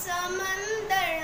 समंदर